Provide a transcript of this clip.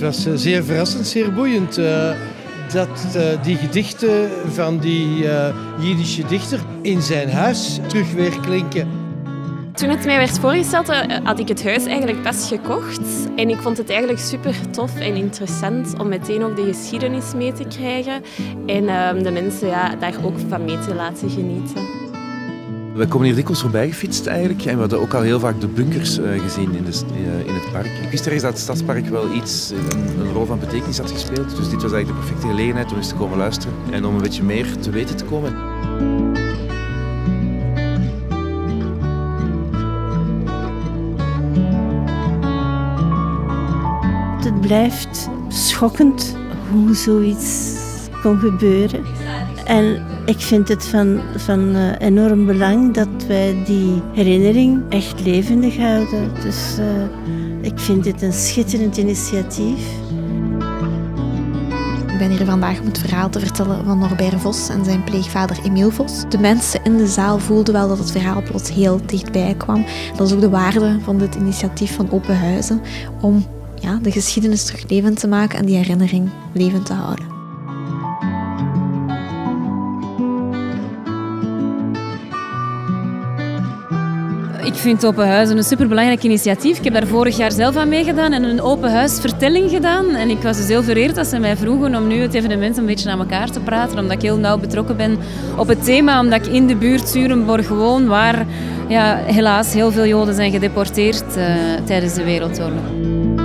Het was eh, zeer verrassend, zeer boeiend. Uh, dat uh, die gedichten van die uh, Jiddische dichter in zijn huis terug weer klinken. Toen het mij werd voorgesteld, had ik het huis eigenlijk best gekocht. En ik vond het eigenlijk super tof en interessant om meteen ook de geschiedenis mee te krijgen. En uh, de mensen ja, daar ook van mee te laten genieten. We komen hier dikwijls voorbij gefietst eigenlijk en we hadden ook al heel vaak de bunkers uh, gezien in, de, uh, in, het park. Ik wist ergens dat het stadspark wel iets, een, een, rol van betekenis had gespeeld. Dus dit was eigenlijk de perfecte gelegenheid om eens te komen luisteren en om een beetje meer te weten te komen. Het blijft schokkend hoe zoiets kon gebeuren. En ik vind het van, van uh, enorm belang dat wij die herinnering echt levendig houden. Dus uh, ik vind dit een schitterend initiatief. Ik ben hier vandaag om het verhaal te vertellen van Norbert Vos en zijn pleegvader Emiel Vos. De mensen in de zaal voelden wel dat het verhaal plots heel dichtbij kwam. Dat is ook de waarde van dit initiatief van Open Huizen om ja, de geschiedenis terug levend te maken en die herinnering levend te houden. Ik vind Open Huizen een superbelangrijk initiatief. Ik heb daar vorig jaar zelf aan meegedaan en een open huisvertelling gedaan. En ik was dus heel vereerd dat ze mij vroegen om nu het evenement een beetje aan elkaar te praten. Omdat ik heel nauw betrokken ben op het thema. Omdat ik in de buurt Zurenborg woon, waar ja, helaas heel veel Joden zijn gedeporteerd uh, tijdens de Wereldoorlog.